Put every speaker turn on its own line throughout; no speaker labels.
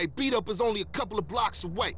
Hey, B Dup is only a couple of blocks away.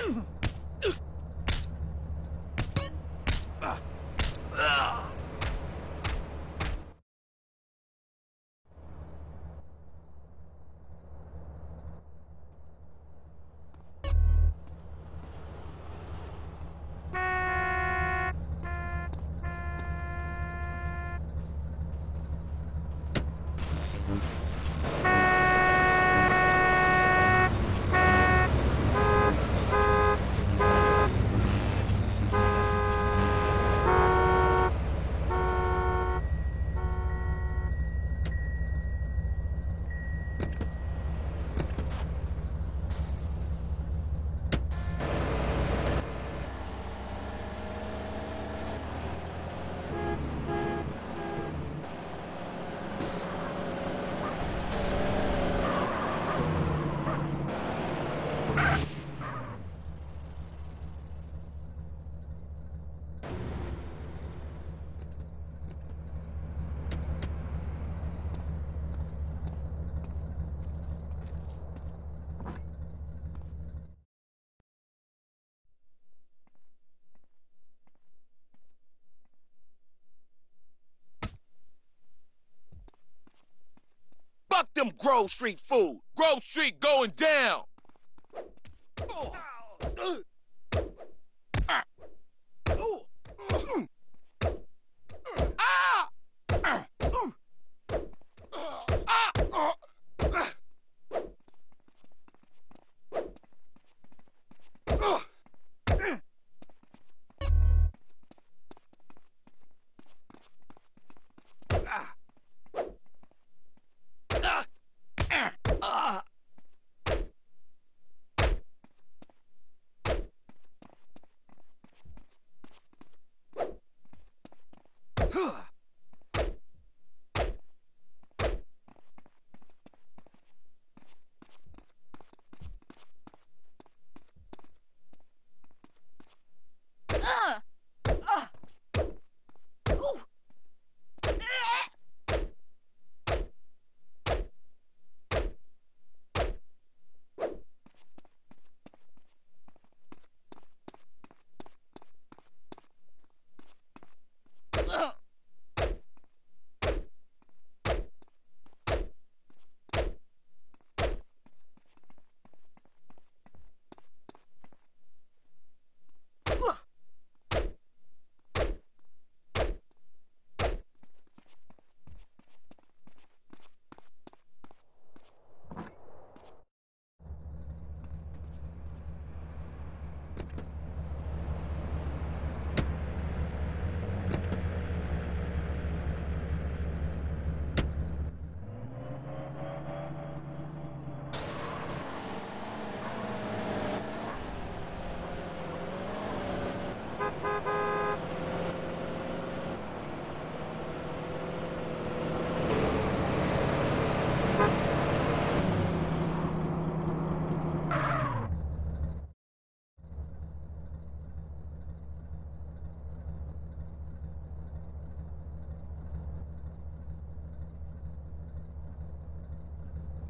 Mm-hmm.
Fuck them Grove Street food. Grove Street going down.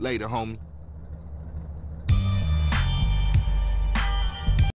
Later, homie.